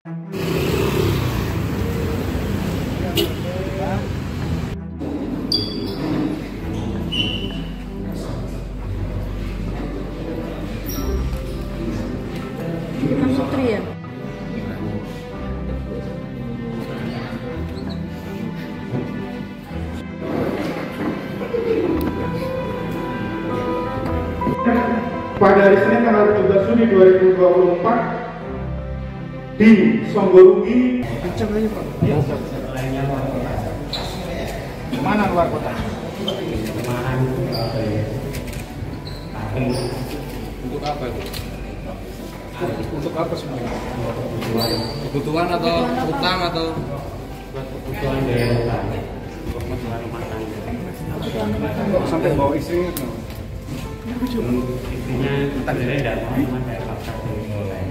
Ya? pada hari Senin tanggal 17 Juni 2024 di Songgorungi kenceng aja Pak. Iya. Mana luar kota? Untuk apa itu? untuk apa sebenarnya? Kebutuhan. Atau utang atau? Kebutuhan rumah tangga. sampai bawa istrinya kenapa?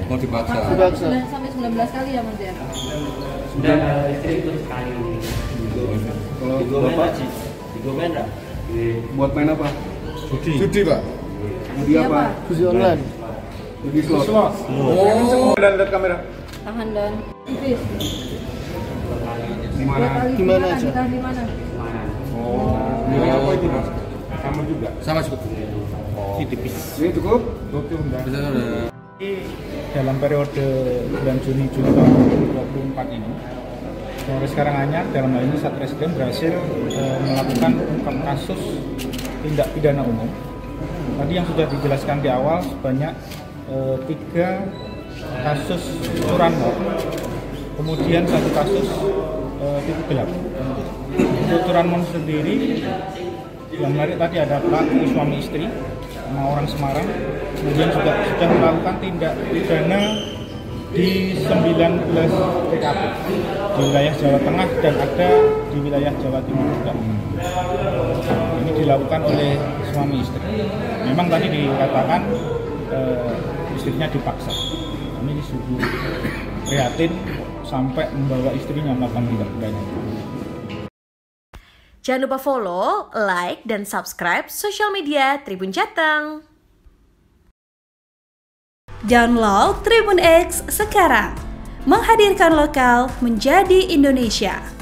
mau dipaksa? Maksimal 9 sampai 19 kali ya Mas ya? Sudah kalau istri itu sekali. kalau Digomen bapak aja. Digomen dah. buat main apa Judi. judi pak judi Iya, apa Pak. judi online judi slot oh dan lihat kamera Tahan dan Inggris. di Dua mana kali di mana? Ditahan di mana? oh nilai apa itu mas sama juga Sama cukup. ini cukup Bisa udah. Dalam periode bulan Juni Juli tahun 2024 ini Polres Karanganyar dalam hal ini Satreskrim berhasil eh, melakukan ungkap kasus tindak pidana umum. Tadi yang sudah dijelaskan di awal sebanyak eh, tiga kasus curanmor, kemudian satu kasus eh, tipu gelap. Untuk curanmor sendiri yang menarik tadi ada pelaku suami istri sama orang Semarang. Kemudian juga sudah melakukan tindak pidana di 19 TKP di wilayah Jawa Tengah dan ada di wilayah Jawa Timur juga. Ini dilakukan oleh suami istri. Memang tadi dikatakan eh, istrinya dipaksa. Kami disuruh prihatin sampai membawa istrinya melakukan tindak pidana Jangan lupa follow, like, dan subscribe sosial media Tribun Jateng. Download Tribun X sekarang. Menghadirkan lokal menjadi Indonesia.